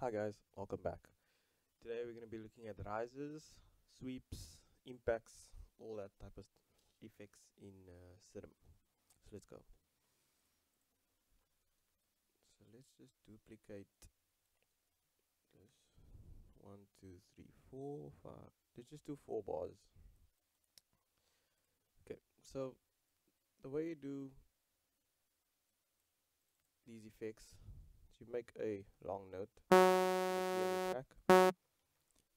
Hi guys, welcome back. Today we're going to be looking at rises, sweeps, impacts, all that type of effects in uh, Cinema. So let's go. So let's just duplicate this. One, two, three, four, five. Let's just do four bars. Okay, so the way you do these effects you make a long note track.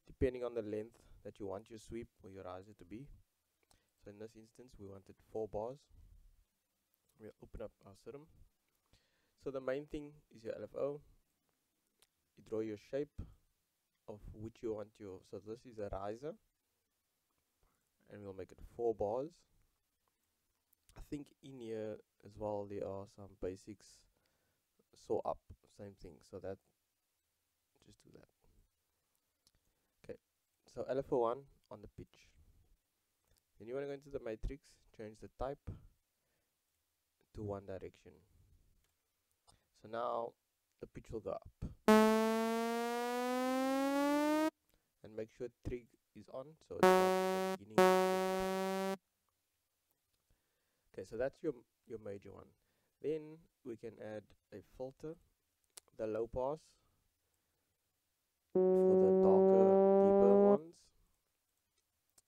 Depending on the length that you want your sweep or your riser to be. So in this instance we wanted four bars. We'll open up our system so the main thing is your LFO you draw your shape of which you want your so this is a riser. And we'll make it four bars. I think in here as well there are some basics saw up same thing. So that just do that. Okay. So LFO1 on the pitch. Then you want to go into the matrix change the type to one direction. So now the pitch will go up. And make sure trig is on so it's beginning. Okay so that's your your major one. Then can add a filter the low pass for the darker deeper ones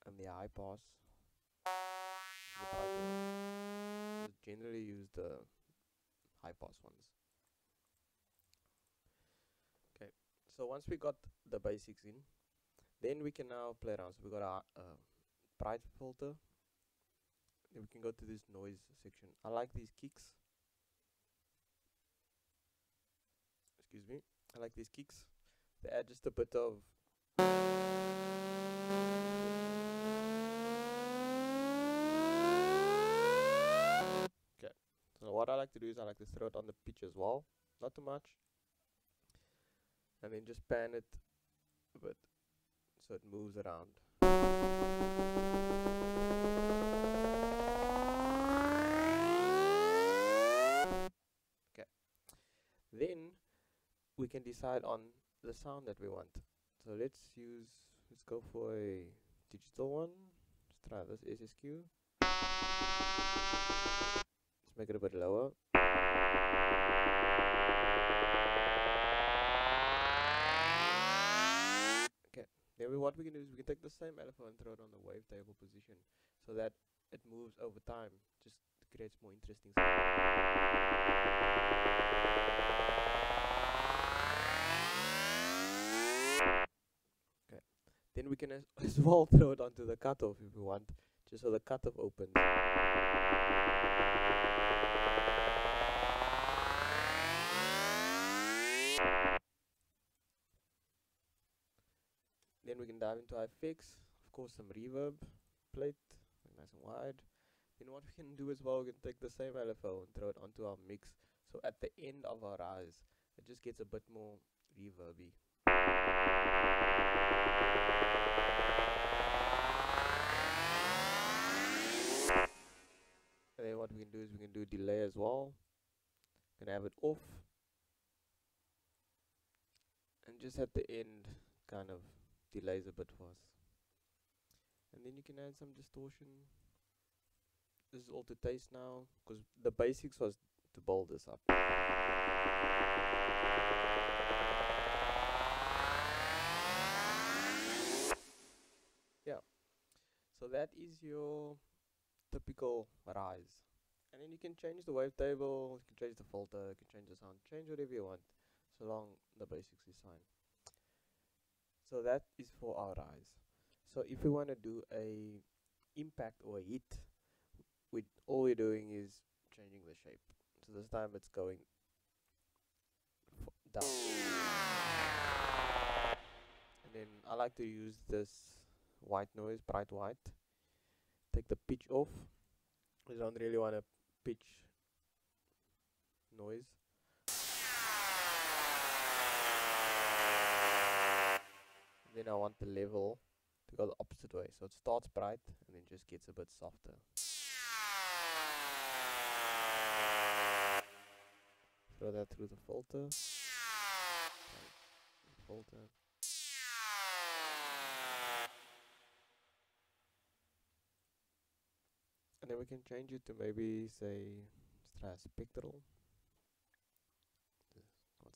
and the high pass the generally use the high pass ones. Okay so once we got the basics in then we can now play around. So we got our uh, bright filter. Then we can go to this noise section. I like these kicks excuse me. I like these kicks. They add just a bit of okay. So what I like to do is I like to throw it on the pitch as well. Not too much. And then just pan it a bit so it moves around can decide on the sound that we want. So let's use let's go for a digital one. Let's try this SSQ let's make it a bit lower. Okay then what we can do is we can take the same LFO and throw it on the wavetable position so that it moves over time. Just creates more interesting Okay, then we can as, as well throw it onto the cutoff if we want, just so the cutoff opens. Then we can dive into FX, of course some reverb plate, nice and wide. Then what we can do as well, we can take the same LFO and throw it onto our mix. So at the end of our rise, it just gets a bit more reverby. What we can do is we can do delay as well. Can have it off. And just at the end kind of delays a bit for us. And then you can add some distortion. This is all to taste now because the basics was to build this up. So that is your typical rise. And then you can change the wavetable, you can change the filter, you can change the sound, change whatever you want, so long the basics is fine. So that is for our rise. So if we want to do a impact or a hit, we all we're doing is changing the shape. So this time it's going down. And then I like to use this white noise, bright white. Take the pitch off. I don't really want a pitch noise. Then I want the level to go the opposite way. So it starts bright and then just gets a bit softer. Throw that through the filter. filter. Then we can change it to maybe say pictorial. What's this?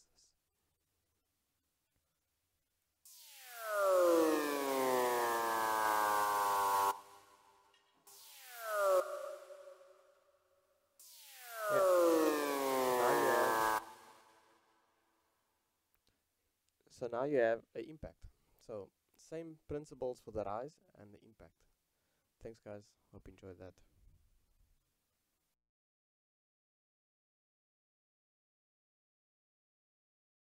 So now you have an impact. So same principles for the rise and the impact. Thanks guys, hope you enjoyed that.